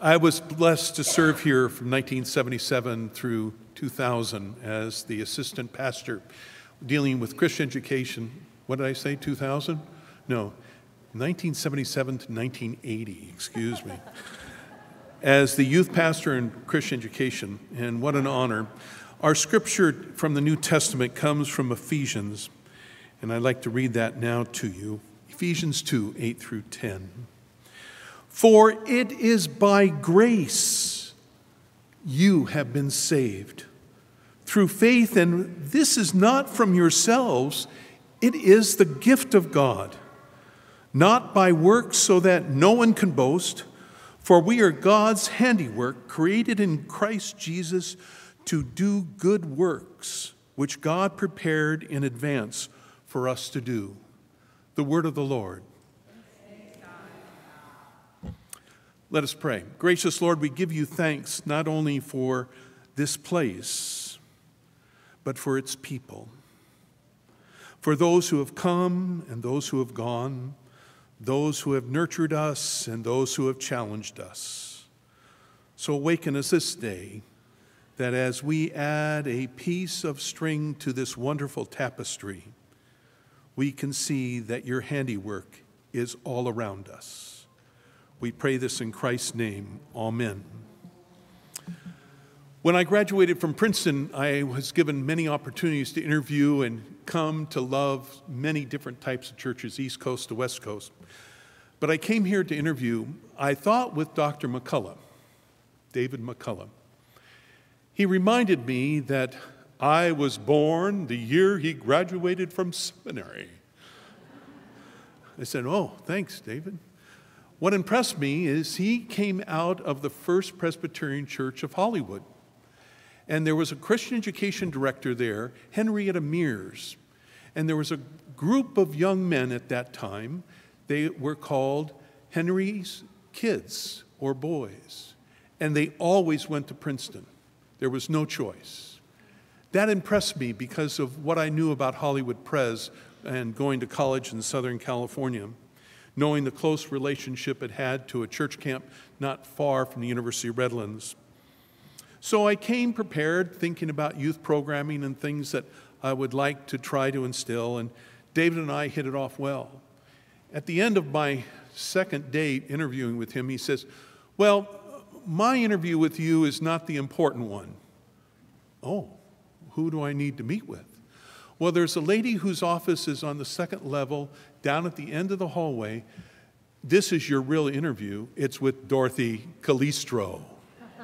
I was blessed to serve here from 1977 through 2000 as the assistant pastor dealing with Christian education. What did I say, 2000? No, 1977 to 1980, excuse me. as the youth pastor in Christian education, and what an honor. Our scripture from the New Testament comes from Ephesians, and I'd like to read that now to you Ephesians 2 8 through 10. For it is by grace you have been saved through faith, and this is not from yourselves, it is the gift of God, not by works, so that no one can boast. For we are God's handiwork, created in Christ Jesus to do good works, which God prepared in advance for us to do. The word of the Lord. Let us pray. Gracious Lord, we give you thanks not only for this place, but for its people. For those who have come and those who have gone, those who have nurtured us and those who have challenged us. So awaken us this day that as we add a piece of string to this wonderful tapestry, we can see that your handiwork is all around us. We pray this in Christ's name. Amen. When I graduated from Princeton, I was given many opportunities to interview and come to love many different types of churches, East Coast to West Coast. But I came here to interview, I thought, with Dr. McCullough, David McCullough. He reminded me that I was born the year he graduated from seminary. I said, Oh, thanks, David. What impressed me is he came out of the First Presbyterian Church of Hollywood. And there was a Christian education director there, Henrietta Mears. And there was a group of young men at that time. They were called Henry's Kids or Boys. And they always went to Princeton. There was no choice. That impressed me because of what I knew about Hollywood Pres and going to college in Southern California knowing the close relationship it had to a church camp not far from the University of Redlands. So I came prepared, thinking about youth programming and things that I would like to try to instill, and David and I hit it off well. At the end of my second date interviewing with him, he says, Well, my interview with you is not the important one. Oh, who do I need to meet with? Well, there's a lady whose office is on the second level, down at the end of the hallway. This is your real interview. It's with Dorothy Calistro.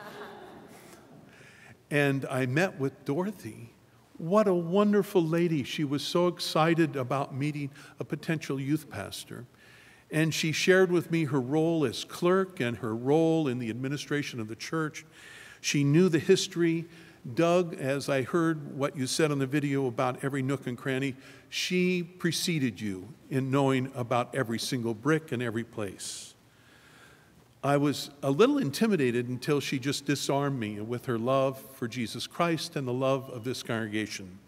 and I met with Dorothy. What a wonderful lady. She was so excited about meeting a potential youth pastor. And she shared with me her role as clerk and her role in the administration of the church. She knew the history Doug, as I heard what you said on the video about every nook and cranny, she preceded you in knowing about every single brick and every place. I was a little intimidated until she just disarmed me with her love for Jesus Christ and the love of this congregation.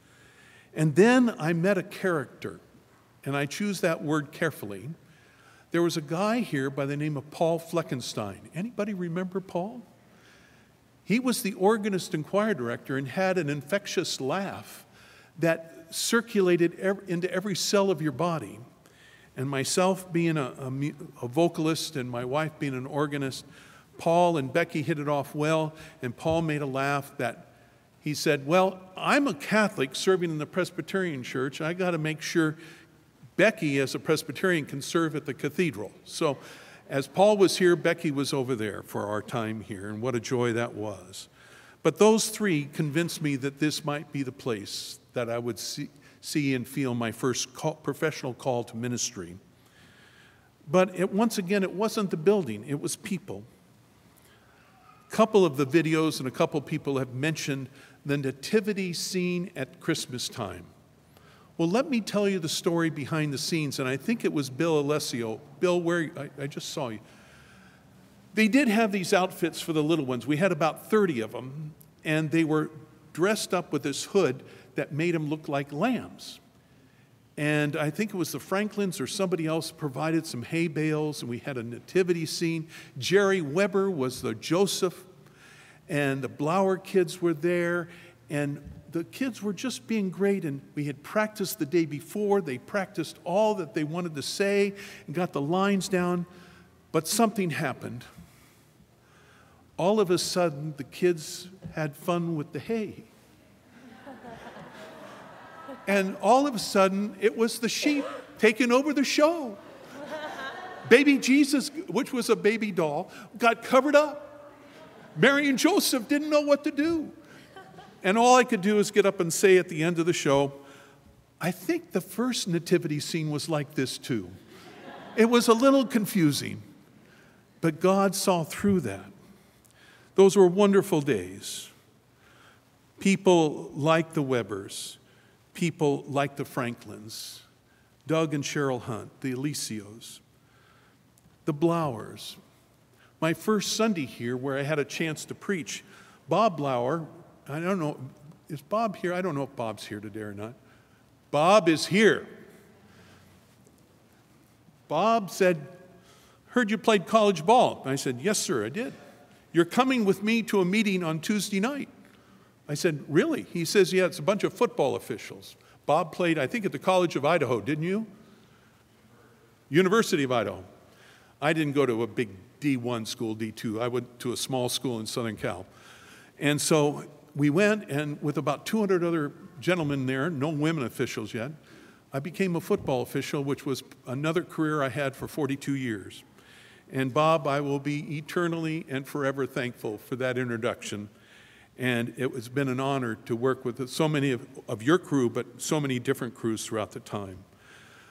And then I met a character, and I choose that word carefully. There was a guy here by the name of Paul Fleckenstein. Anybody remember Paul? He was the organist and choir director and had an infectious laugh that circulated into every cell of your body. And myself being a, a, a, vocalist and my wife being an organist, Paul and Becky hit it off well, and Paul made a laugh that he said, Well, I'm a Catholic serving in the Presbyterian church. I got to make sure Becky, as a Presbyterian, can serve at the cathedral. So as Paul was here, Becky was over there for our time here, and what a joy that was. But those three convinced me that this might be the place that I would see, see and feel my first call, professional call to ministry. But it, once again, it wasn't the building, it was people. A couple of the videos and a couple people have mentioned the nativity scene at Christmas time. Well, let me tell you the story behind the scenes, and I think it was Bill Alessio. Bill, where I, I just saw you. They did have these outfits for the little ones. We had about 30 of them, and they were dressed up with this hood that made them look like lambs. And I think it was the Franklins or somebody else provided some hay bales, and we had a nativity scene. Jerry Weber was the Joseph, and the Blower kids were there, and the kids were just being great. And we had practiced the day before. They practiced all that they wanted to say and got the lines down. But something happened. All of a sudden, the kids had fun with the hay. And all of a sudden, it was the sheep taking over the show. Baby Jesus, which was a baby doll, got covered up. Mary and Joseph didn't know what to do. And all I could do is get up and say at the end of the show, I think the first nativity scene was like this too. It was a little confusing, but God saw through that. Those were wonderful days. People like the Webbers, people like the Franklins, Doug and Cheryl Hunt, the Alicios, the Blowers. My first Sunday here, where I had a chance to preach, Bob Blower, I don't know, is Bob here? I don't know if Bob's here today or not. Bob is here. Bob said, Heard you played college ball. I said, Yes, sir, I did. You're coming with me to a meeting on Tuesday night. I said, Really? He says, Yeah, it's a bunch of football officials. Bob played, I think, at the College of Idaho, didn't you? University of Idaho. I didn't go to a big D1 school, D2. I went to a small school in Southern Cal. And so we went, and with about 200 other gentlemen there, no women officials yet, I became a football official, which was another career I had for 42 years. And Bob, I will be eternally and forever thankful for that introduction. And it has been an honor to work with so many of, of your crew, but so many different crews throughout the time.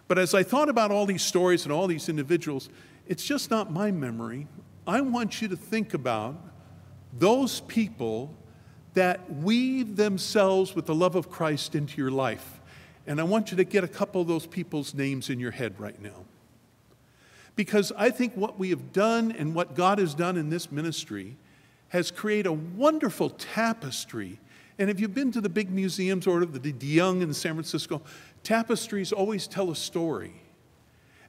But as I thought about all these stories and all these individuals, it's just not my memory. I want you to think about those people that weave themselves with the love of Christ into your life. And I want you to get a couple of those people's names in your head right now. Because I think what we have done and what God has done in this ministry has created a wonderful tapestry. And if you've been to the big museums or the De Young in San Francisco, tapestries always tell a story.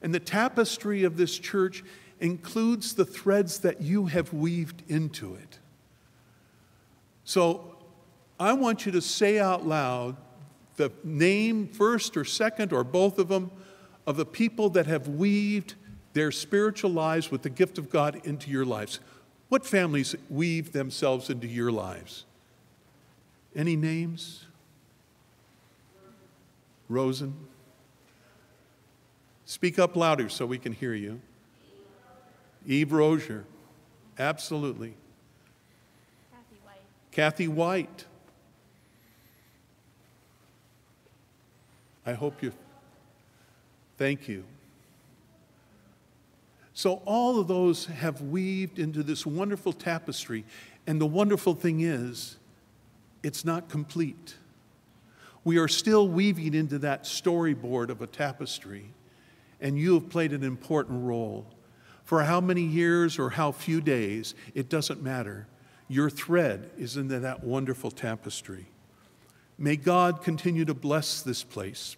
And the tapestry of this church includes the threads that you have weaved into it. So I want you to say out loud the name, first or second, or both of them, of the people that have weaved their spiritual lives with the gift of God into your lives. What families weave themselves into your lives? Any names? Rosen? Speak up louder so we can hear you. Eve Rozier. Absolutely. Kathy White. I hope you, thank you. So, all of those have weaved into this wonderful tapestry. And the wonderful thing is, it's not complete. We are still weaving into that storyboard of a tapestry, and you have played an important role. For how many years or how few days, it doesn't matter. Your thread is into that wonderful tapestry. May God continue to bless this place,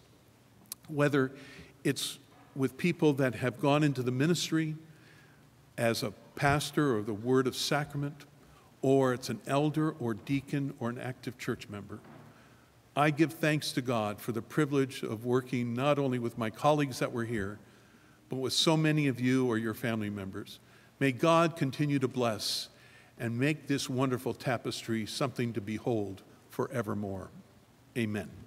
whether it's with people that have gone into the ministry as a pastor or the word of sacrament, or it's an elder or deacon or an active church member. I give thanks to God for the privilege of working not only with my colleagues that were here, but with so many of you or your family members. May God continue to bless and make this wonderful tapestry something to behold forevermore. Amen.